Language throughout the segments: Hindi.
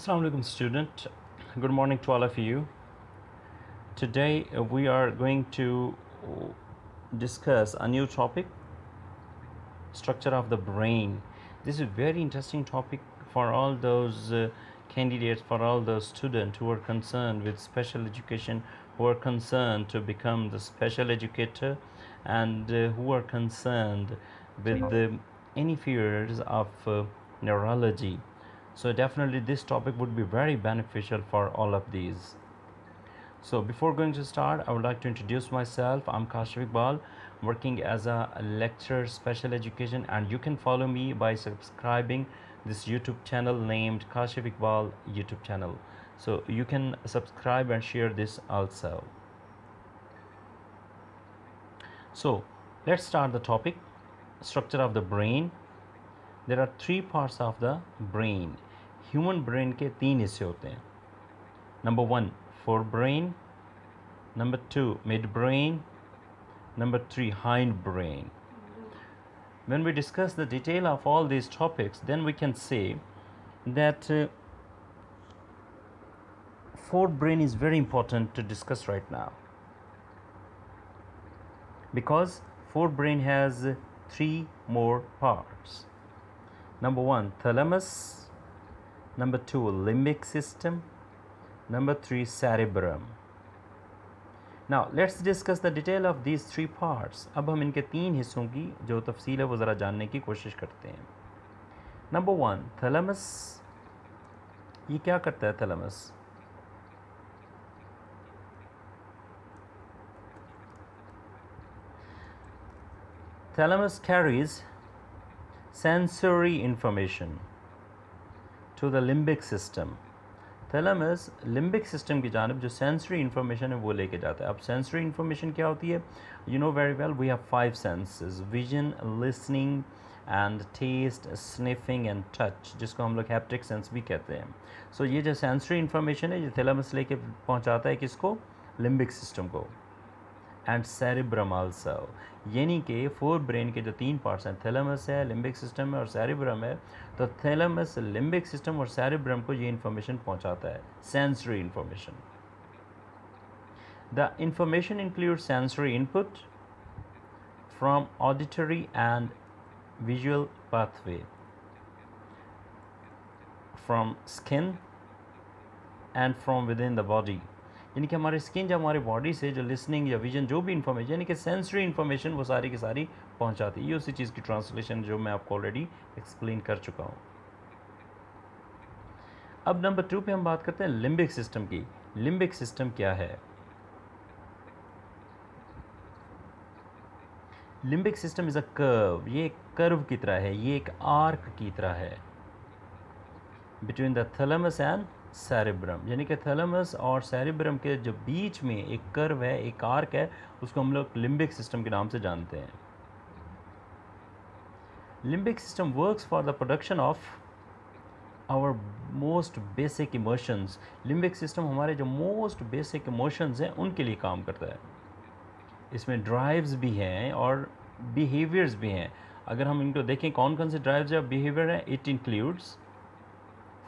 Assalamu alaikum student. Good morning to all of you. Today uh, we are going to discuss a new topic structure of the brain. This is a very interesting topic for all those uh, candidates for all those students who are concerned with special education who are concerned to become the special educator and uh, who are concerned with the, any fears of uh, neurology so definitely this topic would be very beneficial for all of these. So before going to start i would like to introduce myself. I'm Kashyapikbal, bal working as a lecturer special education and you can follow me by subscribing this youtube channel named Kashyapikbal youtube channel. So you can subscribe and share this also. So let's start the topic structure of the brain. There are three parts of the brain. Human brain के तीन हिस्से होते हैं number one forebrain number two midbrain number three hindbrain when we discuss the detail of all these topics then we can say that uh, fourth brain is very important to discuss right now because fourth brain has three more parts Number one, thalamus. Number two, limbic system. Number three, cerebrum. Now let's discuss the detail of these three parts. अब हम इनके तीन हिस्सों की जो तफसील है वो ज़रा जानने की कोशिश करते हैं नंबर वन थैलमस ये क्या करता है thalamus thalamus carries sensory information To the limbic system thalamus limbic system की जानब जो सेंसरी इन्फॉर्मेशन है वो लेके जाता है। अब सेंसरी इन्फॉर्मेशन क्या होती है? You know very well we have five senses vision listening and taste sniffing and touch जिसको हम लोग हैप्टिक सेंस भी कहते हैं। सो so, ये जो सेंसरी इन्फॉर्मेशन है ये थैलमस लेके पहुंचाता है किसको? लिम्बिक सिस्टम को। एंड सेरिब्रम आल्सो यानी कि फोर ब्रेन के जो तीन पार्ट्स हैं थैलमस है लिम्बिक सिस्टम है और सेरिब्रम है तो थैलमस लिम्बिक सिस्टम और सेरिब्रम को ये इन्फॉर्मेशन पहुंचाता है sensory information the information include sensory input from auditory and visual pathway from skin and from within the body यानी कि हमारे स्किन जब हमारे बॉडी से जो लिसनिंग या विजन जो भी इन्फॉर्मेशन यानी कि सेंसरी इन्फॉर्मेशन वो सारी की सारी पहुंचाती है। ये उसी चीज़ की ट्रांसलेशन जो मैं आपको ऑलरेडी एक्सप्लेन कर चुका हूँ। अब नंबर टू पे हम बात करते हैं लिम्बिक सिस्टम की। लिम्बिक सिस्टम क्या है? Limbic system is a curve ये एक कर्व की तरह है, ये एक आर्क की तरह है। Between the thalamus and cerebrum, यानी कि थैलमस और सेरिब्रम के जो बीच में एक कर्व है, एक आर्क है, उसको हम लोग लिम्बिक सिस्टम के नाम से जानते हैं। Limbic system works for the production of our most basic emotions limbic system हमारे जो मोस्ट बेसिक इमोशंस हैं, उनके लिए काम करता है। इसमें ड्राइव्स भी हैं और बिहेवियर्स भी हैं। अगर हम इनको देखें कौन कौन से ड्राइव्स या बिहेवियर हैं? It includes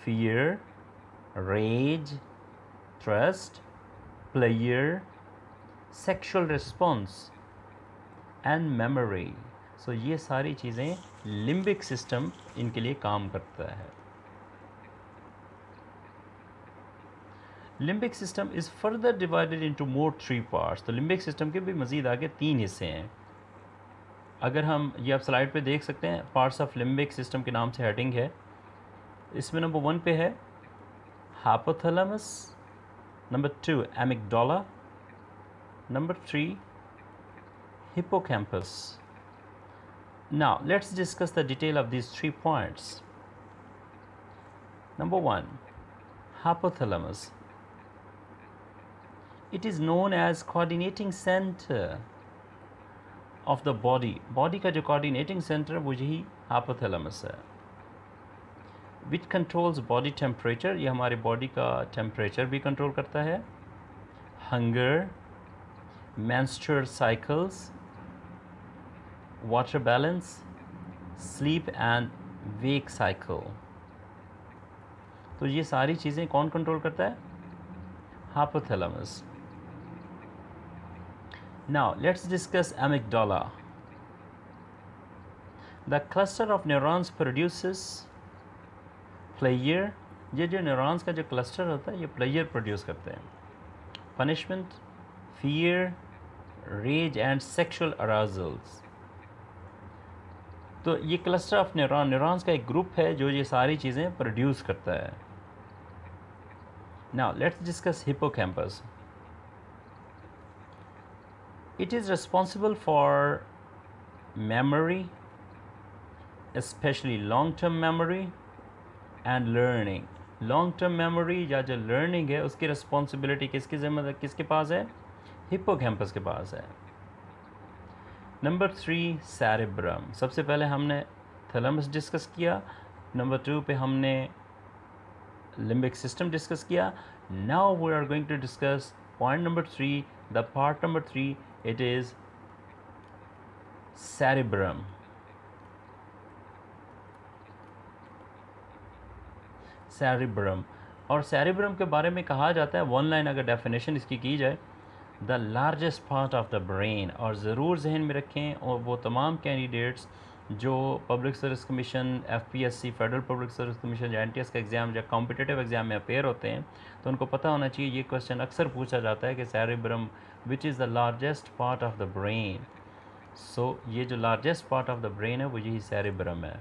fear rage, trust, pleasure, sexual response and memory. So so, ये सारी चीज़ें लिम्बिक सिस्टम इनके लिए काम करता है। Limbic system is further divided into more three parts तो लिम्बिक सिस्टम के भी मज़ीद आगे तीन हिस्से हैं। अगर हम ये आप स्लाइड पे देख सकते हैं पार्ट्स ऑफ़ लिम्बिक सिस्टम के नाम से हेडिंग है। इसमें नंबर वन पे है। hypothalamus number 2 amygdala number 3 hippocampus now let's discuss the detail of these three points number 1 hypothalamus it is known as coordinating center of the body body का जो coordinating center वो यही hypothalamus है विच कंट्रोल्स बॉडी टेम्परेचर ये हमारे बॉडी का टेम्परेचर भी कंट्रोल करता है। Hunger menstrual cycles water balance sleep and wake cycle तो ये सारी चीज़ें कौन कंट्रोल करता है? Hypothalamus now let's discuss amygdala the cluster of neurons produces player ये जो न्यूरॉन्स का जो क्लस्टर होता है, ये प्लेयर प्रोड्यूस करते हैं। Punishment fear rage and sexual arousals तो ये क्लस्टर ऑफ़ न्यूरॉन न्यूरॉन्स का एक ग्रुप है जो ये सारी चीज़ें प्रोड्यूस करता है। Now let's discuss hippocampus it is responsible for memory, especially long term memory and learning long term memory या जो लर्निंग है, उसकी रिस्पॉन्सिबिलिटी किसकी ज़िम्मेदारी किसके पास है? हिप्पोकैम्पस के पास है। नंबर थ्री सैरिब्रम सबसे पहले हमने थैलमस डिस्कस किया। नंबर टू पे हमने लिम्बिक सिस्टम डिस्कस किया। Now we are going to discuss point number three the part number three it is cerebrum. Cerebrum और सेरिब्रम के बारे में कहा जाता है वन लाइन अगर डेफिनेशन इसकी की जाए the largest part of the brain और ज़रूर जहन में रखें, और वो तमाम कैंडिडेट्स जो public service commission F P S C federal public service commission या एन टी एस का एग्ज़ाम या कॉम्पिटेटिव एग्ज़ाम में अपेयर होते हैं तो उनको पता होना चाहिए, ये क्वेश्चन अक्सर पूछा जाता है कि cerebrum which is the largest part of the brain so ये जो largest part of the brain है, वो यही सैरिब्रम है।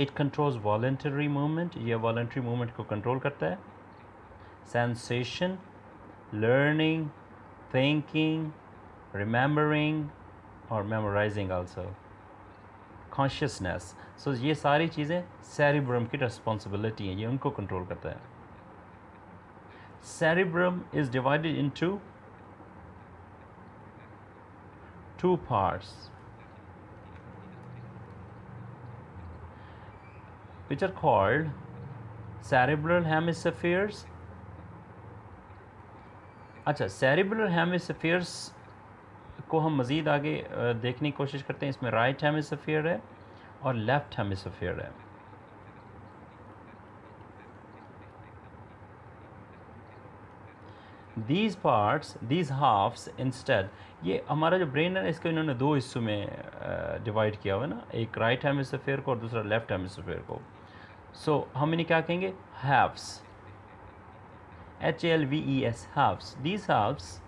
इट कंट्रोल्स वॉल्ट्री मूवमेंट ये वॉल्ट्री मूवमेंट को कंट्रोल करता है। सेंसेशन लर्निंग थिंकिंग रिमेंबरिंग और मेमोराइजिंग आल्सो कॉन्शियसनेस सो ये सारी चीज़ें सेरिब्रम की रिस्पॉन्सिबिलिटी हैं। ये उनको कंट्रोल करता है। Cerebrum is divided into two parts which are called cerebral hemispheres. अच्छा सेरिबुलर हेमिस्फीयर्स को हम मज़ीद आगे देखने की कोशिश करते हैं। इसमें राइट हेमिस्फीयर है और लेफ़्ट हेमिस्फीयर है। These parts these halves instead ये हमारा जो ब्रेन है इसको इन्होंने दो हिस्सों में डिवाइड किया हुआ है ना। एक राइट हेमिस्फीयर को और दूसरा लेफ़्ट हेमिस्फीयर को। सो हम इन्हें क्या कहेंगे? Halves H L V E S halves these halves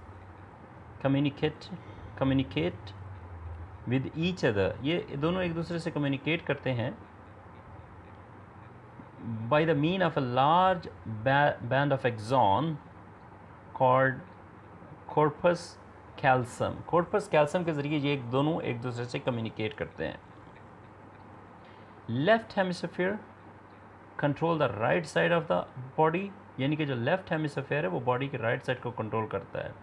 communicate communicate with each other ये दोनों एक दूसरे से कम्युनिकेट करते हैं by the mean of a large band of axon called corpus callosum corpus callosum के ज़रिए ये एक दोनों एक दूसरे से कम्युनिकेट करते हैं। Left hemisphere control the right side of the body यानी कि जो लेफ़्ट हेमिसफेयर है, वो बॉडी के राइट साइड को कंट्रोल करता है।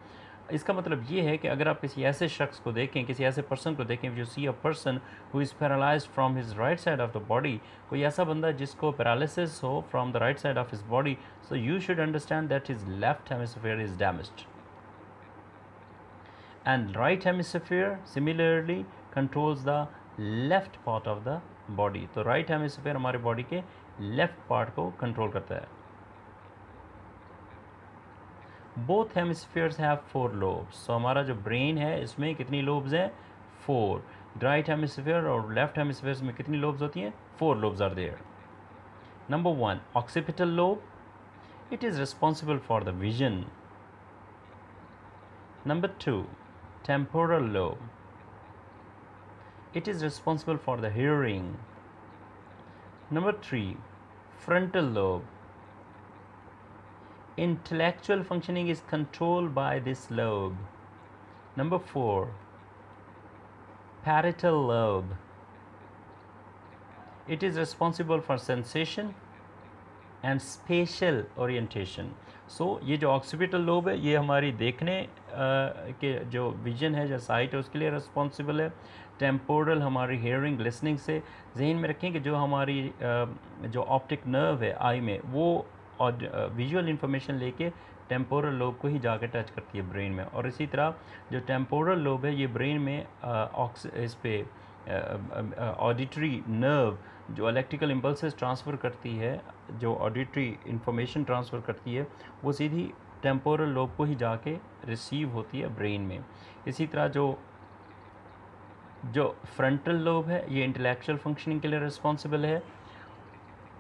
इसका मतलब ये है कि अगर आप किसी ऐसे शख्स को देखें, किसी ऐसे पर्सन को देखें जो see a person who is paralyse from his right side of the body कोई ऐसा बंदा जिसको पैरालिसिस हो from the right side of his body so you should understand that his left hemisphere is damaged and right hemisphere similarly controls the left part of the body तो राइट हेमिसफेयर हमारे बॉडी के लेफ़्ट पार्ट को कंट्रोल करता है। Both hemispheres have four lobes so हमारा जो ब्रेन है, इसमें कितनी लोब्स हैं? फोर राइट हेमिस्फीयर और लेफ़्ट हेमिस्फीयर में कितनी लोब्स होती हैं? Four lobes are there number one occipital lobe it is responsible for the vision number two temporal lobe. It is responsible for the hearing. Number three frontal lobe intellectual functioning is control by this lobe number four parietal lobe it is responsible for sensation and spatial orientation so ये जो ऑक्सीपिटल लोब है, ये हमारी देखने के जो विजन है, जो साइट है, उसके लिए रिस्पॉन्सिबल है। टेम्पोरल हमारी हेयरिंग लिसनिंग से जहन में रखें कि जो हमारी जो ऑप्टिक नर्व है आई में, वो और विजुअल इंफॉर्मेशन लेके टेम्पोरल लोब को ही जाकर टच करती है ब्रेन में। और इसी तरह जो टेम्पोरल लोब है, ये ब्रेन में ऑक्स इस पे ऑडिटरी नर्व जो इलेक्ट्रिकल इम्पल्सेस ट्रांसफ़र करती है, जो ऑडिटरी इंफॉर्मेशन ट्रांसफ़र करती है, वो सीधी टेम्पोरल लोब को ही जाके रिसीव होती है ब्रेन में। इसी तरह जो जो फ्रंटल लोब है, ये इंटेलेक्चुअल फंक्शनिंग के लिए रिस्पॉन्सिबल है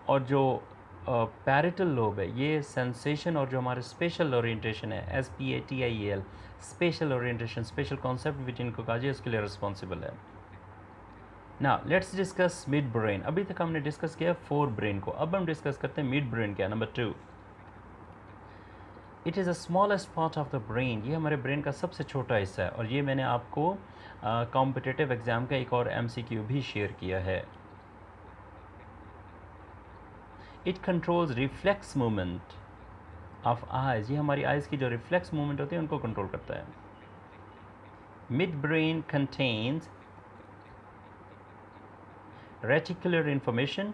और जो पैरिटल लोब है, ये सेंसेशन और जो हमारे स्पेशल ओरिएंटेशन है S P A T I L special orientation special concept which इनको कहा जाए, उसके लिए रिस्पॉन्सिबल है। ना लेट्स डिस्कस मिड ब्रेन अभी तक हमने डिस्कस किया फोर ब्रेन को। अब हम डिस्कस करते हैं मिड ब्रेन क्या number two it is a smallest part of the brain ये हमारे ब्रेन का सबसे छोटा हिस्सा है और ये मैंने आपको कॉम्पिटेटिव एग्ज़ाम का एक और एमसीक्यू भी शेयर किया है। It controls reflex movement of eyes ये हमारी आईज की जो रिफ्लेक्स मूवमेंट होती है, उनको कंट्रोल करता है। Midbrain contains reticular information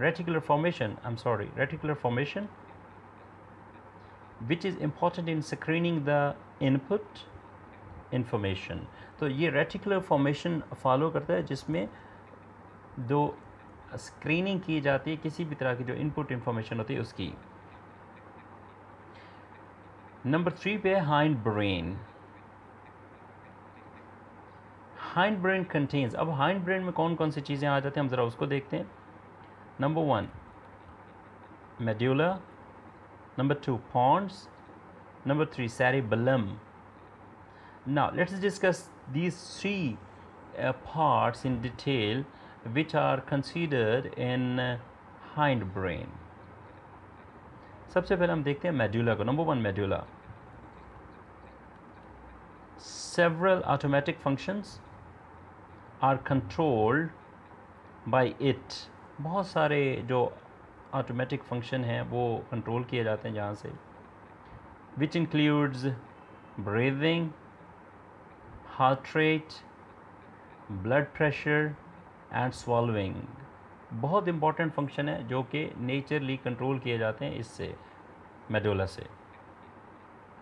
reticular formation I am sorry reticular formation which is important in screening the input information. तो ये रेटिकुलर फॉर्मेशन फॉलो करता है, जिसमें दो स्क्रीनिंग की जाती है, किसी भी तरह की जो इनपुट इंफॉर्मेशन होती है उसकी। नंबर थ्री पे है hind brain hind brain contains अब हाइंड ब्रेन में कौन कौन सी चीज़ें आ जाती हैं, हम ज़रा उसको देखते हैं। Number one medulla number two pons number three cerebellum. now let's discuss these three uh, parts in detail which are considered in uh, hind brain सबसे पहले हम देखते हैं मेड्यूला को number one medulla several automatic functions are controlled by it बहुत सारे जो ऑटोमेटिक फंक्शन हैं वो कंट्रोल किए जाते हैं जहाँ से which includes breathing heart rate blood pressure and swallowing बहुत इंपॉर्टेंट फ़ंक्शन है जो कि नेचरली कंट्रोल किए जाते हैं इससे मेडोला से।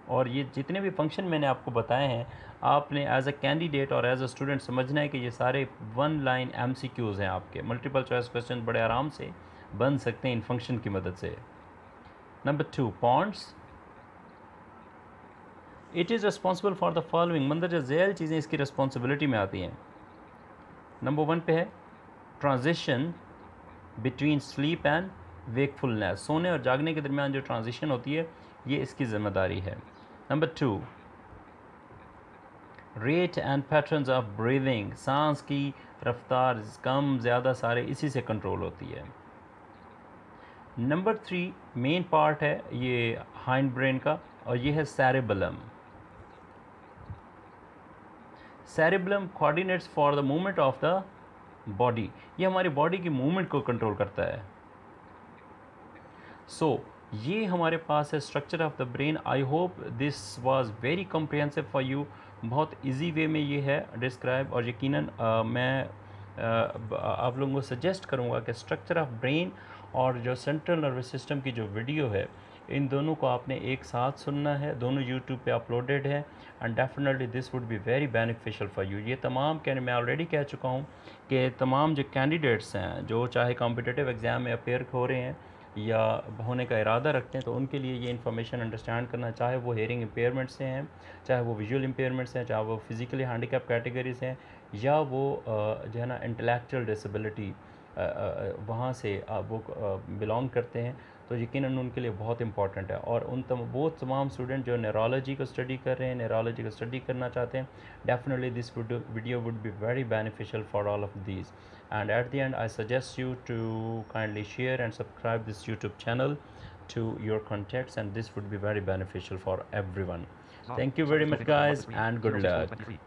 और ये जितने भी फ़ंक्शन मैंने आपको बताए हैं, आपने एज अ कैंडिडेट और एज अ स्टूडेंट समझना है कि ये सारे one line M C Qs हैं आपके। मल्टीपल चॉइस क्वेश्चन बड़े आराम से बन सकते हैं इन फ़ंक्शन की मदद से। Number two pons it is responsible for the following मंदर झैल चीज़ें इसकी रिस्पॉन्सिबिलिटी में आती हैं। नंबर वन पे है transition between sleep and wakefulness सोने और जागने के दरमियान जो ट्रांजिशन होती है, ये इसकी ज़िम्मेदारी है। Number two rate and patterns of breathing सांस की रफ्तार कम, ज़्यादा सारे इसी से कंट्रोल होती है। नंबर थ्री मेन पार्ट है ये हाइंड ब्रेन का और ये है cerebellum cerebellum coordinates for the movement of the body ये हमारी बॉडी की मूवमेंट को कंट्रोल करता है। सो so, ये हमारे पास है structure of the brain I hope this was very comprehensive for you बहुत इजी वे में ये है डिस्क्राइब और यकीनन मैं आ, आप लोगों को सजेस्ट करूँगा कि स्ट्रक्चर ऑफ़ ब्रेन और जो सेंट्रल नर्वस सिस्टम की जो वीडियो है इन दोनों को आपने एक साथ सुनना है। दोनों यूट्यूब पे अपलोडेड है and definitely this would be very beneficial for you ये तमाम मैं ऑलरेडी कह चुका हूँ कि तमाम जो कैंडिडेट्स हैं, जो चाहे कॉम्पिटेटिव एग्ज़ाम में अपेयर हो रहे हैं या होने का इरादा रखते हैं तो उनके लिए ये इन्फॉर्मेशन अंडरस्टैंड करना, चाहे वो हेयरिंग इम्पेयरमेंट से हैं, चाहे वो विजुअल इम्पेयरमेंट से हैं, चाहे वो फिज़िकली हैंडीकैप कैटेगरी से हैं, या वो जो है ना इंटेलेक्चुअल डिसबिलिटी वहाँ से वो बिलोंग करते हैं तो यकीन उनके लिए बहुत इंपॉर्टेंट है। और उन तम वो तमाम स्टूडेंट जो नरोलॉजी को स्टडी कर रहे हैं नेरोलॉजी को स्टडी करना चाहते हैं definitely this video would be very beneficial for all of this and at the end I suggest you to kindly share and subscribe this YouTube channel to your contacts and this would be very beneficial for every one thank you very much guys and good luck